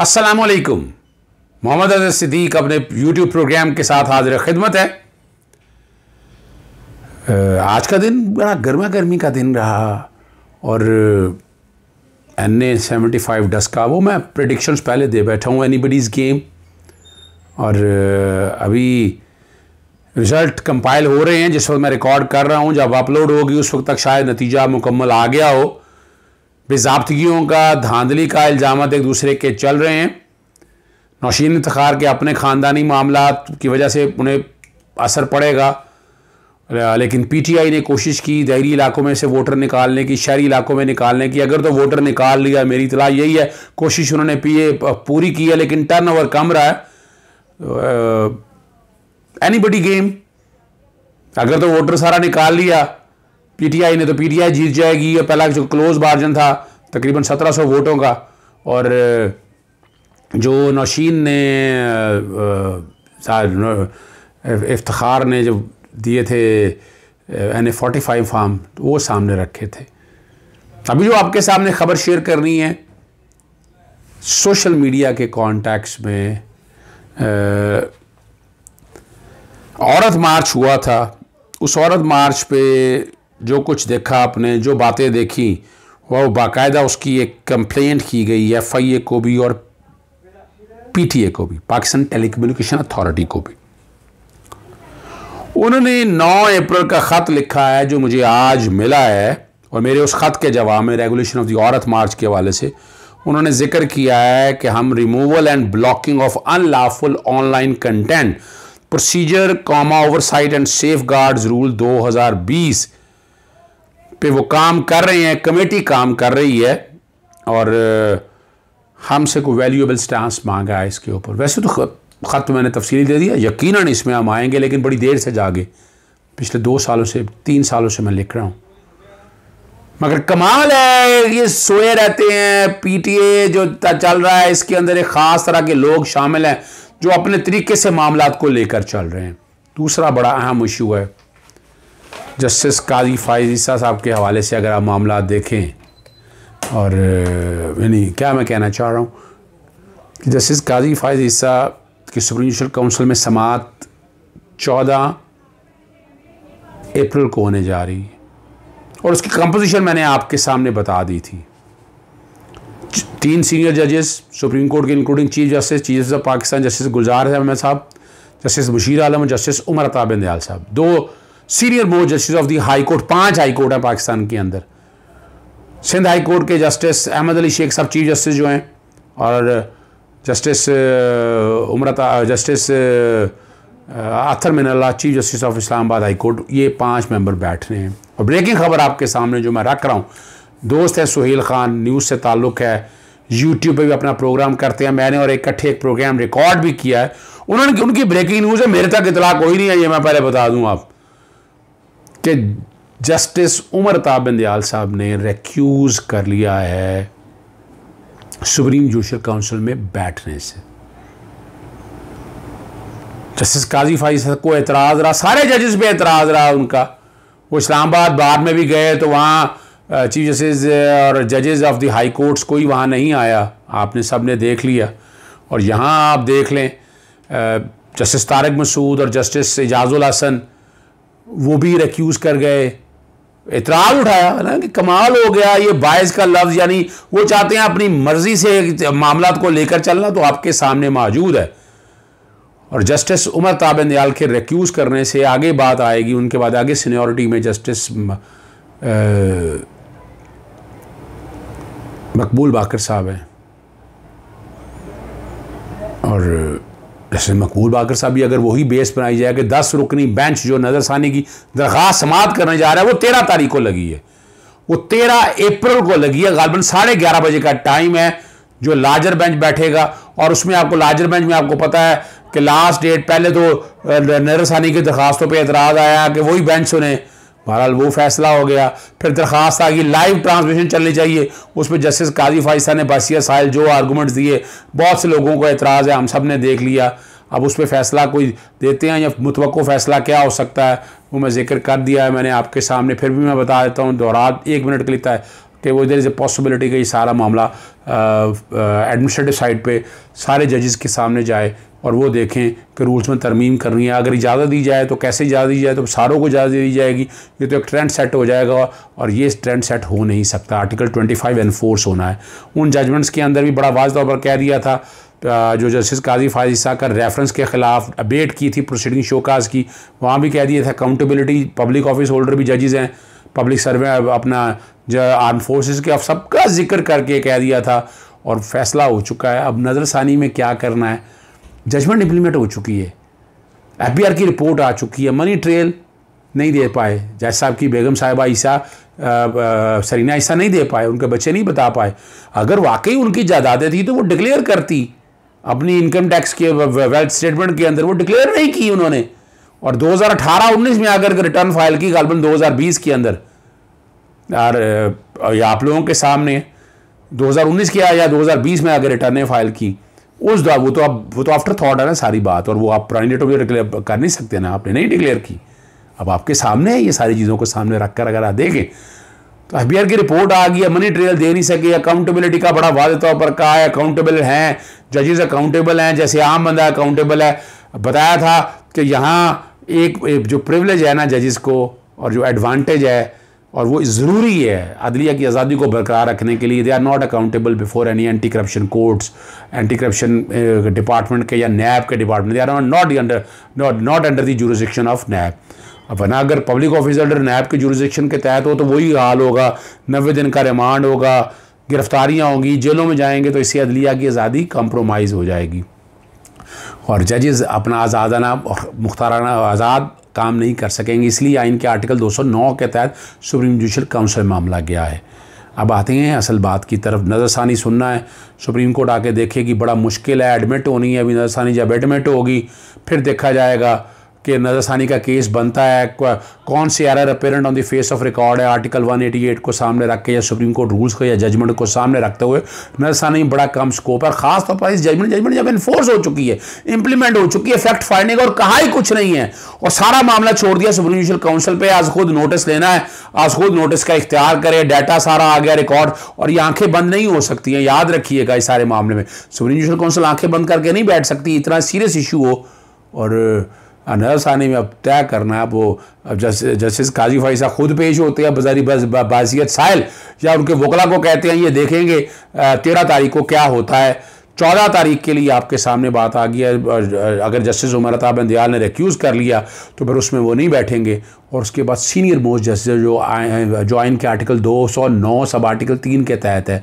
السلام علیکم۔ محمد عزیز صدیق اپنے یوٹیوب پروگرام کے ساتھ حاضر خدمت ہے۔ آج کا دن بڑا گرما گرمی کا دن رہا اور این اے سیونٹی فائیو ڈس کا وہ میں پریڈکشنز پہلے دے بیٹھا ہوں اینی بڈیز گیم اور ابھی رزلٹ کمپائل ہو رہے ہیں، جس وقت میں ریکارڈ کر رہا ہوں، جب اپلوڈ ہوگی، اس وقت تک شاید نتیجہ مکمل آ گیا ہو۔ بے ضابطگیوں کا دھاندلی کا الزامات ایک دوسرے کے چل رہے ہیں۔ نوشین انتخار کے اپنے خاندانی معاملات کی وجہ سے انہیں اثر پڑے گا۔ لیکن پی ٹی آئی نے کوشش کی دہلی علاقوں میں سے ووٹر نکالنے کی، شہری علاقوں میں نکالنے کی۔ اگر تو ووٹر نکال لیا، میری اطلاع یہی ہے۔ کوشش انہوں نے پی پوری کی ہے، لیکن ٹرن اوور کم رہا ہے۔ اینی بڈی گیم اگر تو ووٹر سارا نکال لیا۔ پی ٹی آئی نے تو پی ٹی آئی جیت جائے گی پہلا جو کلوز مارجن تھا، تقریباً سترہ سو ووٹوں کا۔ اور جو نوشین نے افتخار نے جو دیے تھے N A forty five form وہ سامنے رکھے تھے۔ ابھی جو آپ کے سامنے خبر شیئر کرنی ہے سوشل میڈیا کے کانٹیکس میں عورت مارچ ہوا تھا۔ اس عورت مارچ پہ جو کچھ دیکھا آپ نے، جو باتیں دیکھی وہ باقاعدہ اس کی ایک کمپلینٹ کی گئی ایف آئی اے کو بھی اور پی ٹی اے کو بھی پاکستان ٹیلی کمیونیکیشن اتھارٹی کو بھی۔ انہوں نے نو اپریل کا خط لکھا ہے جو مجھے آج ملا ہے اور میرے اس خط کے جواب میں ریگولیشن آف دی عورت مارچ کے حوالے سے انہوں نے ذکر کیا ہے کہ ہم removal and blocking of unlawful online content procedure comma oversight and safeguards rule دو ہزار بیس پہ وہ کام کر رہے ہیں، کمیٹی کام کر رہی ہے اور ہم سے کوئی ویلیوبل سٹانس مانگا ہے اس کے اوپر۔ ویسے تو خط میں نے تفصیلی دے دیا، یقیناً اس میں ہم آئیں گے، لیکن بڑی دیر سے جاگے۔ پچھلے دو سالوں سے، تین سالوں سے میں لکھ رہا ہوں۔ مگر کمال ہے، یہ سوئے رہتے ہیں۔ پی ٹی اے جو چل رہا ہے، اس کے اندر ایک خاص طرح کے لوگ شامل ہیں جو اپنے طریقے سے معاملات کو لے کر چل رہے ہیں۔ دوسرا بڑا اہم ایشو ہے۔ جسٹس قاضی فائز عیسیٰ صاحب کے حوالے سے اگر آپ معاملات دیکھیں اور یعنی کیا میں کہنا چاہ رہا ہوں کہ جسٹس قاضی فائز عیسیٰ کی سپریم جوڈیشل کونسل میں سماعت چودہ اپریل کو ہونے جا رہی ہے اور اس کی کمپوزیشن میں نے آپ کے سامنے بتا دی تھی۔ تین سینئر ججز، سپریم کورٹ کے including chief justice chief justice of Pakistan justice Gulzar Ahmed صاحب، جسٹس بشیر عالم اور جسٹس عمر عطاب دیال صاحب۔ دو senior most justice of the high court پانچ ہائی کورٹ ہیں پاکستان کے اندر۔ سندھ ہائی کورٹ کے جسٹس احمد علی شیخ صاحب چیف جسٹس جو ہیں، اور justice عمرتا justice Athar Minallah chief justice of Islamabad high court یہ پانچ ممبر بیٹھ رہے ہیں۔ اور بریکنگ خبر آپ کے سامنے جو میں رکھ رہا ہوں، دوست ہے سہیل خان نیوز سے تعلق ہے یوٹیوب پہ بھی اپنا پروگرام کرتے ہیں۔ میں نے اور اکٹھے ایک پروگرام ریکارڈ بھی کیا ہے۔ انہوں نے، ان کی بریکنگ نیوز ہے، میرے تک اطلاع کوئی نہیں ہے یہ میں پہلے بتا دوں آپ۔ کہ جسٹس عمر تابن دیال صاحب نے ریکیوز کر لیا ہے سپریم جوڈیشل کاؤنسل میں بیٹھنے سے۔ جسٹس قاضی فائز کو اعتراض رہا، سارے ججز پہ اعتراض رہا ان کا۔ وہ اسلام آباد بعد میں بھی گئے تو وہاں چیف جسٹس اور ججز آف دی ہائی کورٹس کوئی وہاں نہیں آیا۔ آپ نے سب نے دیکھ لیا۔ اور یہاں آپ دیکھ لیں جسٹس طارق مسعود اور جسٹس اجاز الحسن وہ بھی ریکیوز کر گئے۔ اعتراض اٹھایا نا کہ کمال ہو گیا، یہ باعث کا لفظ یعنی وہ چاہتے ہیں اپنی مرضی سے معاملات کو لے کر چلنا تو آپ کے سامنے موجود ہے۔ اور جسٹس عمر تاب نیال کے ریکیوز کرنے سے آگے بات آئے گی، ان کے بعد آگے سینیورٹی میں جسٹس مقبول باقر صاحب ہیں۔ اور جیسے مقبول باقر صاحب بھی اگر وہی بیس بنائی جائے کہ دس رکنی بینچ جو نظر ثانی کی درخواست سماعت کرنے جا رہا ہے، وہ تیرہ تاریخ کو لگی ہے۔ وہ تیرہ اپریل کو لگی ہے، غالباً ساڑھے گیارہ بجے کا ٹائم ہے جو لارجر بینچ بیٹھے گا۔ اور اس میں آپ کو لارجر بینچ میں آپ کو پتا ہے کہ لاسٹ ڈیٹ پہلے تو نظر ثانی کی درخواستوں پہ اعتراض آیا کہ وہی بینچ سنیں بہرحال وہ فیصلہ ہو گیا۔ پھر درخواست آ گئی لائیو ٹرانسمیشن چلنی چاہیے۔ اس پہ جسٹس قاضی فائزہ نے باسیہ سائل جو آرگومنٹس دیے، بہت سے لوگوں کو اعتراض ہے، ہم سب نے دیکھ لیا۔ اب اس پہ فیصلہ کوئی دیتے ہیں یا متوقع فیصلہ کیا ہو سکتا ہے، وہ میں ذکر کر دیا ہے میں نے آپ کے سامنے۔ پھر بھی میں بتا دیتا ہوں دورات ایک منٹ کے لیتا ہے کہ وہ ادھر از اے پاسبلٹی کہ یہ سارا معاملہ ایڈمنسٹریٹو سائٹ پہ سارے ججز کے سامنے جائے اور وہ دیکھیں کہ رولز میں ترمیم کرنی ہے اگر اجازت دی جائے تو کیسے اجازت دی جائے؟ تو ساروں کو اجازت دی جائے گی۔ یہ تو ایک ٹرینڈ سیٹ ہو جائے گا اور یہ ٹرینڈ سیٹ ہو نہیں سکتا۔ آرٹیکل 25 فائیو انفورس ہونا ہے۔ ان ججمنٹس کے اندر بھی بڑا واضح طور پر کہہ دیا تھا جو جسٹس قاضی فائز کا ریفرنس کے خلاف ابیٹ کی تھی پروسیڈنگ شوکاز کی، وہاں بھی کہہ دیا تھا اکاؤنٹیبلٹی پبلک آفس ہولڈر بھی ججز ہیں۔ پبلک سروے اپنا جو آرم فورسز کے اب سب کا ذکر کر کے کہہ دیا تھا اور فیصلہ ہو چکا ہے۔ اب نظر ثانی میں کیا کرنا ہے؟ ججمنٹ امپلیمنٹ ہو چکی ہے۔ ایف بی آر کی رپورٹ آ چکی ہے۔ منی ٹریل نہیں دے پائے۔ جج صاحب کی بیگم صاحبہ عیسیٰ سرینہ عیسیٰ نہیں دے پائے۔ ان کے بچے نہیں بتا پائے۔ اگر واقعی ان کی جائیدادیں تھی تو وہ ڈکلیئر کرتی۔ اپنی انکم ٹیکس کے ویلتھ اسٹیٹمنٹ کے اندر وہ ڈکلیئر نہیں کی انہوں نے۔ اور دو ہزار اٹھارہ انیس میں اگر ریٹرن فائل کی غالباً دو ہزار بیس کے اندر، اور آپ لوگوں کے سامنے دو ہزار انیس کیا یا دو ہزار بیس میں اگر ریٹرن فائل کی، اس دعا وہ تو اب، وہ تو آفٹر تھاٹ ہے نا ساری بات، اور وہ آپ پرانی ڈیٹ بھی ڈکلیئر کر نہیں سکتے نا، آپ نے نہیں ڈکلیئر کی۔ اب آپ کے سامنے ہے، یہ ساری چیزوں کو سامنے رکھ کر اگر آپ دیکھیں، تو ایف بی آر کی رپورٹ آ گئی ہے منی ٹریل دے نہیں سکے اکاؤنٹیبلٹی کا بڑا واضح طور پر کہا ہے اکاؤنٹیبل ہیں ججز اکاؤنٹیبل ہیں، جیسے عام بندہ اکاؤنٹیبل ہے۔ بتایا تھا کہ یہاں ایک جو پریولیج ہے نا ججز کو اور جو ایڈوانٹیج ہے اور وہ ضروری ہے عدلیہ کی آزادی کو برقرار رکھنے کے لیے they are not accountable before any anti corruption courts anti corruption department کے یا نیب کے department they are not under not under the jurisdiction of NAB. اب نا اگر پبلک آفیسر نیب کے جورزکشن کے تحت ہو تو وہی حال ہوگا۔ نوے دن کا ریمانڈ ہوگا، گرفتاریاں ہوں گی، جیلوں میں جائیں گے تو اس سے عدلیہ کی آزادی کمپرومائز ہو جائے گی۔ اور ججز اپنا آزادانہ مختارانہ آزاد کام نہیں کر سکیں گے۔ اس لیے آئین کے آرٹیکل دو سو نو کے تحت سپریم جوڈیشل کاؤنسل معاملہ گیا ہے۔ اب آتے ہیں اصل بات کی طرف۔ نظر ثانی سننا ہے۔ سپریم کورٹ آ کے دیکھے گی بڑا مشکل ہے ایڈمٹ ہونی ہے، ابھی نظر ثانی جب ایڈمٹ ہوگی، پھر دیکھا جائے گا۔ کہ نظر ثانی کا کیس بنتا ہے۔ کون سی error apparent on the face of record ہے؟ آرٹیکل 188 کو سامنے رکھ کے یا سپریم کورٹ رولز کو یا ججمنٹ کو سامنے رکھتے ہوئے نظر ثانی بڑا کم سکوپ ہے۔ خاص طور پر اس ججمنٹ ججمنٹ جب انفورس ہو چکی ہے امپلیمنٹ ہو چکی ہے فیکٹ فائنڈنگ اور کہا ہی کچھ نہیں ہے۔ اور سارا معاملہ چھوڑ دیا سپریم جوڈیشل کاؤنسل پہ۔ آج خود نوٹس لینا ہے۔ آج خود نوٹس کا اختیار کرے۔ ڈیٹا سارا آ گیا ریکارڈ اور یہ آنکھیں بند نہیں ہو سکتی ہیں۔ یاد رکھیے گا اس سارے معاملے میں۔ سپریم جوڈیشل کاؤنسل آنکھیں بند کر کے نہیں بیٹھ سکتی۔ اتنا سیریس ایشو ہو۔ اور نظر ثانی میں اب طے کرنا ہے اب وہ جسٹس قاضی فائزہ خود پیش ہوتے ہیں بذاری بازیت سائل یا ان کے وکلا کو کہتے ہیں، یہ دیکھیں گے تیرہ تاریخ کو کیا ہوتا ہے۔ چودہ تاریخ کے لیے آپ کے سامنے بات آ گیا اگر جسٹس عمر عطا دیال نے ریکیوز کر لیا، تو پھر اس میں وہ نہیں بیٹھیں گے۔ اور اس کے بعد سینئر موسٹ جسٹس جو آئے جو آئین کے آرٹیکل دو سو نو سب آرٹیکل تین کے تحت ہے،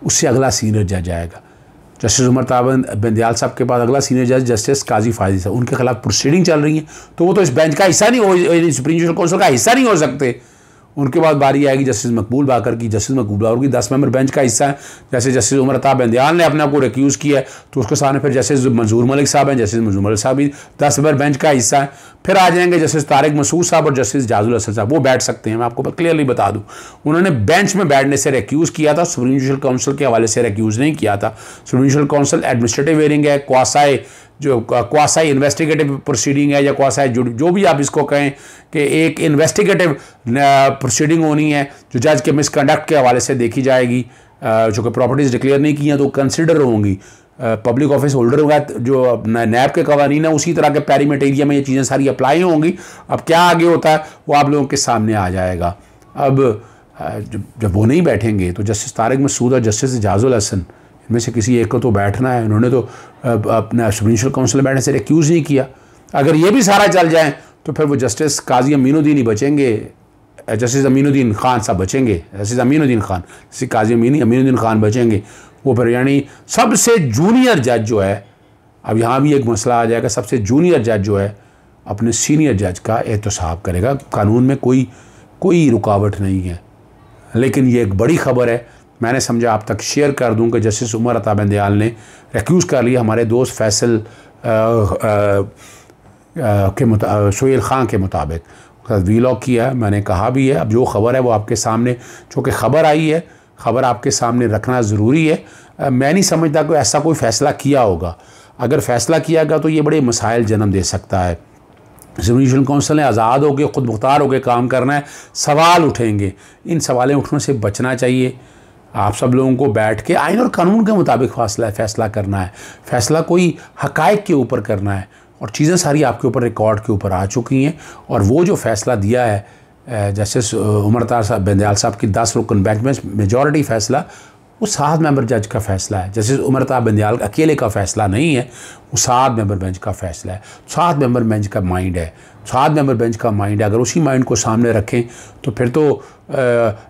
اس سے اگلا سینئر جج آئے گا۔ جسٹس عمر تابند بندیال صاحب کے پاس اگلا سینئر جج جسٹس قاضی فاضی صاحب، ان کے خلاف پروسیڈنگ چل رہی ہیں۔ تو وہ تو اس بینچ کا حصہ نہیں ہو سپریم جوڈیشل کونسل کا حصہ نہیں ہو سکتے۔ ان کے بعد باری آئے گی جسٹس مقبول باقر کی، جسٹس مقبول باقر کی دس ممبر بینچ کا حصہ ہے۔ جیسے جسٹس عمر عطا بندیال نے اپنے آپ کو ریکیوز کیا ہے، تو اس کے سامنے پھر جسٹس منظور ملک صاحب ہیں، جسٹس منظور ملک صاحب بھی دس ممبر بینچ کا حصہ ہے۔ پھر آ جائیں گے جسٹس طارق مسعود صاحب اور جسٹس جاز الحسن صاحب، وہ بیٹھ سکتے ہیں، میں آپ کو کلیئرلی بتا دوں۔ انہوں نے بینچ میں بیٹھنے سے ریکیوز کیا تھا سپریم جوڈیشل کاؤنسل کے حوالے سے ریکیوز نہیں کیا تھا۔ Supreme judicial council administrative wearing ہے کواسائے جو کواسائی انویسٹیگیٹو پروسیڈنگ ہے یا کواسائی جو بھی آپ اس کو کہیں کہ ایک انویسٹیگیٹو پروسیڈنگ ہونی ہے جو جج کے مس کنڈکٹ کے حوالے سے دیکھی جائے گی جو کہ پراپرٹیز ڈکلیئر نہیں کی ہیں تو کنسیڈر ہوں گی۔ پبلک آفس ہولڈر ہوگا جو نیب کے قوانین ہیں، اسی طرح کے پیریمیٹ ایریا میں یہ چیزیں ساری اپلائی ہوں گی۔ اب کیا آگے ہوتا ہے؟ وہ آپ لوگوں کے سامنے آ جائے گا۔ اب جب وہ نہیں بیٹھیں گے تو جسٹس طارق مسعود اور جسٹس جاز الحسن ان میں سے کسی ایک کو تو بیٹھنا ہے۔ انہوں نے تو اپنا سپرینشل کاؤنسل میں بیٹھنے سے ریکیوز نہیں کیا۔ اگر یہ بھی سارا چل جائیں تو پھر وہ جسٹس قاضی امین الدین ہی بچیں گے۔ جسٹس امین الدین خان صاحب بچیں گے۔ جسٹس امین الدین خان جسے قاضی امین امین الدین خان بچیں گے۔ وہ پھر یعنی سب سے جونیئر جج جو ہے، اب یہاں بھی ایک مسئلہ آ جائے گا سب سے جونیئر جج جو ہے اپنے سینئر جج کا احتساب کرے گا۔ قانون میں کوئی کوئی رکاوٹ نہیں ہے۔ لیکن یہ ایک بڑی خبر ہے میں نے سمجھا، آپ تک شیئر کر دوں کہ جسٹس عمر عطا بندیال نے ریکیوز کر لیا ہمارے دوست فیصل کے سہیل خان کے مطابق۔ وی لاگ کیا ہے میں نے کہا بھی ہے، اب جو خبر ہے وہ آپ کے سامنے، چونکہ خبر آئی ہے، خبر آپ کے سامنے رکھنا ضروری ہے۔ میں نہیں سمجھتا کہ ایسا کوئی فیصلہ کیا ہوگا۔ اگر فیصلہ کیا گا تو یہ بڑے مسائل جنم دے سکتا ہے۔ جوڈیشل کونسل نے آزاد ہو کے، خود مختار ہو کے کام کرنا ہے، سوال اٹھیں گے۔ ان سوالیں اٹھنے سے بچنا چاہیے۔ آپ سب لوگوں کو بیٹھ کے آئین اور قانون کے مطابق فاصلہ فیصلہ کرنا ہے۔ فیصلہ کوئی حقائق کے اوپر کرنا ہے۔ اور چیزیں ساری آپ کے اوپر ریکارڈ کے اوپر آ چکی ہیں۔ اور وہ جو فیصلہ دیا ہے جسٹس عمر تار صاحب، بندیال صاحب کی دس رکن بینچ میں، میجورٹی فیصلہ وہ سات ممبر جج کا فیصلہ ہے۔ جیسے عمر تار بندیال اکیلے کا فیصلہ نہیں ہے، وہ سات ممبر بینچ کا فیصلہ ہے۔ سات ممبر بینچ کا مائنڈ ہے۔ سات ممبر بینچ کا مائنڈ ہے۔ اگر اسی مائنڈ کو سامنے رکھیں تو پھر تو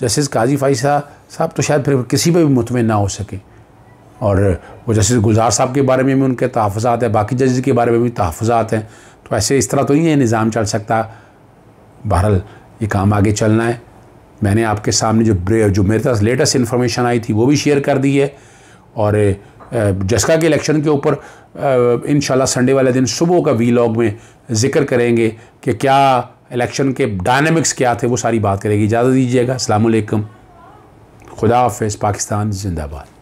جسٹس قاضی فائصہ صاحب تو شاید پھر کسی پہ بھی مطمئن نہ ہو سکیں۔ اور وہ جیسے گلزار صاحب کے بارے میں بھی ان کے تحفظات ہیں، باقی ججز کے بارے میں بھی تحفظات ہیں۔ تو ایسے اس طرح تو نہیں ہے نظام چل سکتا۔ بہرحال یہ کام آگے چلنا ہے۔ میں نے آپ کے سامنے جو جو میرے پاس لیٹسٹ انفارمیشن آئی تھی وہ بھی شیئر کر دی ہے اور جسکا کے الیکشن کے اوپر انشاءاللہ سنڈے والے دن صبح کا وی لاگ میں ذکر کریں گے کہ کیا الیکشن کے ڈائنامکس کیا تھے، وہ ساری بات کرے گی. اجازت دیجیے گا. السلام علیکم. خدا حافظ. پاکستان زندہ باد.